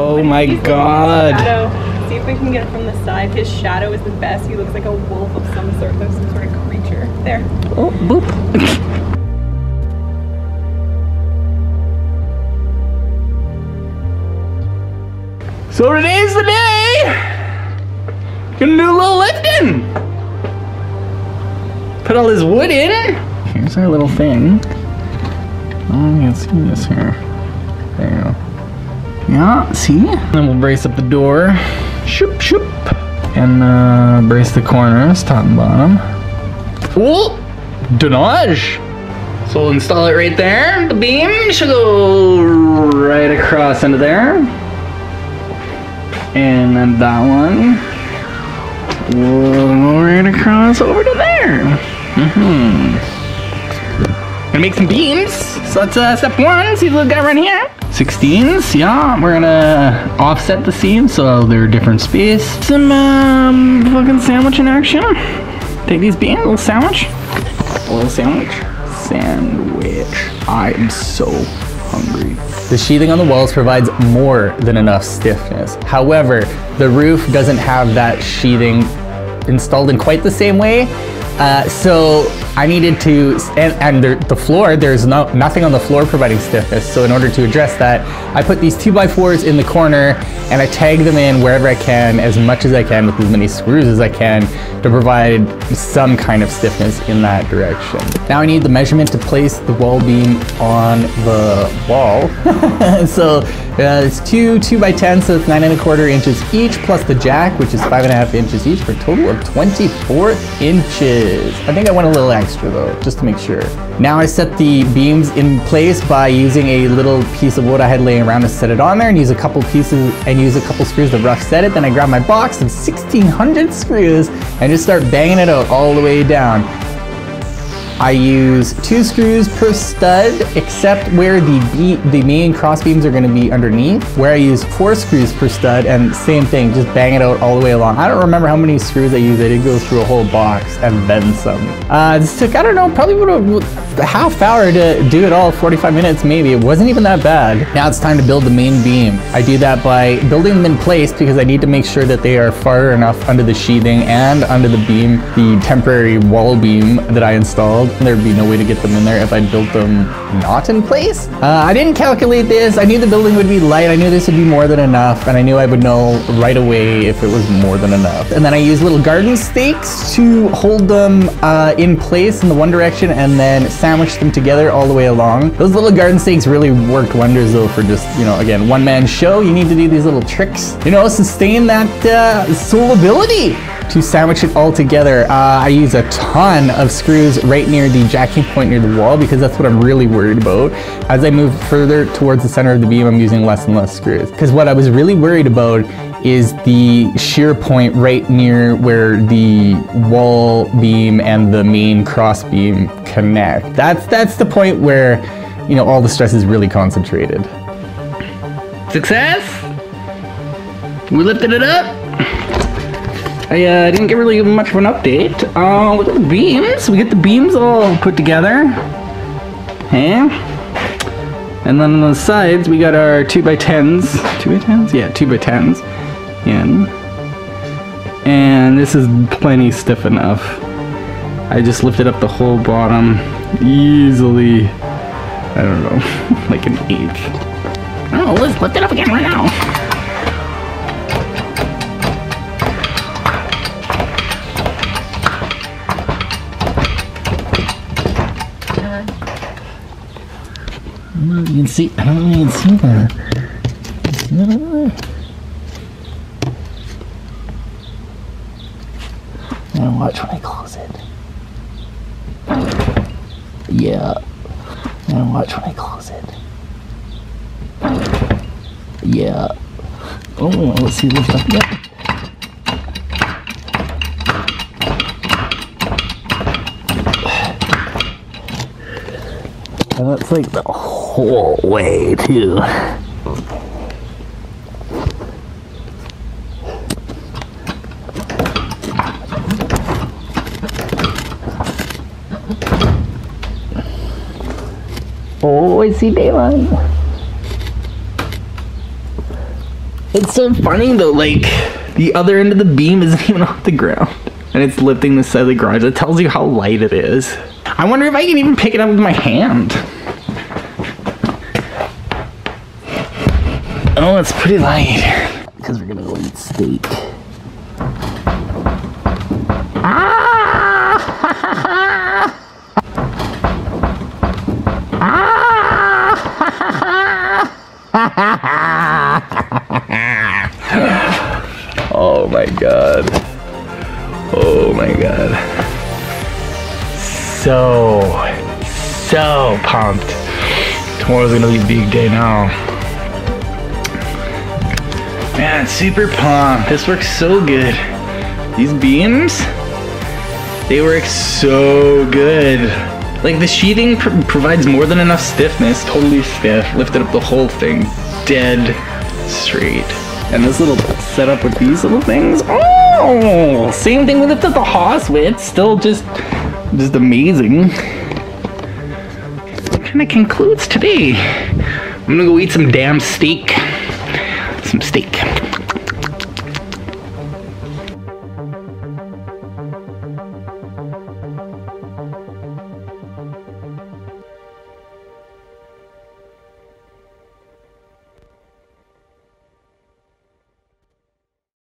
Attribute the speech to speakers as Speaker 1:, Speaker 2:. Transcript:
Speaker 1: Oh my god.
Speaker 2: Shadow. See if we can get it from the side. His shadow is the best. He looks like a wolf of some sort, of some sort of creature. There.
Speaker 1: Oh, boop. so today's the day. Gonna do a little lifting. Put all this wood in. Here's our little thing. I can see this here. There you go. Yeah, see? Then we'll brace up the door. Shoop, shoop. And uh, brace the corners, top and bottom. Oh, Donage. So we'll install it right there. The beam should go right across into there. And then that one right across over to there. Mm-hmm. Gonna make some beams. So that's uh, step one. See the little guy right here. 16s, yeah. We're gonna offset the seams so they're different space. Some um, fucking sandwich in action. Take these beans, little sandwich. A little sandwich. Sandwich. I am so hungry.
Speaker 3: The sheathing on the walls provides more than enough stiffness. However, the roof doesn't have that sheathing installed in quite the same way. Uh, so I needed to, and, and the, floor, there's no, nothing on the floor providing stiffness. So in order to address that, I put these two by fours in the corner and I tag them in wherever I can, as much as I can with as many screws as I can to provide some kind of stiffness in that direction. Now I need the measurement to place the wall beam on the wall. so uh, it's two two by 10, so it's nine and a quarter inches each, plus the jack, which is five and a half inches each, for a total of 24 inches. I think I went a little extra though, just to make sure. Now I set the beams in place by using a little piece of wood I had laying around to set it on there and use a couple pieces and use a couple screws to rough set it. Then I grab my box of 1600 screws and just start banging it out all the way down. I use two screws per stud, except where the the main cross beams are going to be underneath, where I use four screws per stud, and same thing, just bang it out all the way along. I don't remember how many screws I used. I did go through a whole box and then some. Uh, this took, I don't know, probably have a half hour to do it all, 45 minutes maybe. It wasn't even that bad. Now it's time to build the main beam. I do that by building them in place because I need to make sure that they are far enough under the sheathing and under the beam, the temporary wall beam that I installed. There'd be no way to get them in there if I built them not in place. Uh, I didn't calculate this. I knew the building would be light. I knew this would be more than enough. And I knew I would know right away if it was more than enough. And then I used little garden stakes to hold them uh, in place in the one direction and then sandwich them together all the way along. Those little garden stakes really worked wonders though for just, you know, again, one man show. You need to do these little tricks, you know, sustain that uh, soul ability to sandwich it all together. Uh, I use a ton of screws right near the jacking point near the wall because that's what I'm really worried about. As I move further towards the center of the beam, I'm using less and less screws. Because what I was really worried about is the shear point right near where the wall beam and the main cross beam connect. That's that's the point where you know all the stress is really concentrated.
Speaker 1: Success? We lifted it up. I uh, didn't get really much of an update. Uh, look at the beams. We get the beams all put together. Hey. And then on the sides, we got our 2x10s. 2x10s? Yeah, 2x10s. In. And this is plenty stiff enough. I just lifted up the whole bottom easily. I don't know, like an eighth. Oh, let's lift it up again right now. Don't can see. I don't can see that. See? Now watch when I close it. Yeah. Now watch when I close it. Yeah. Oh, let's see this up yet. And that's like the whole way too. Oh, I see daylight.
Speaker 3: It's so funny though, like the other end of the beam isn't even off the ground. And it's lifting the side of the garage. That tells you how light it is. I wonder if I can even pick it up with my hand. Oh, it's pretty light. Because we're gonna go eat steak. Oh my god. Oh my god. So, so pumped. Tomorrow's gonna be a big day now. Man, super pumped. This works so good. These beams, they work so good. Like the sheathing pr- provides more than enough stiffness, totally stiff. Lifted up the whole thing, dead straight. And this little setup with these little things, oh, same thing we lifted the Haas with, still just, just amazing. Kind of concludes today. I'm gonna go eat some damn steak. Some steak.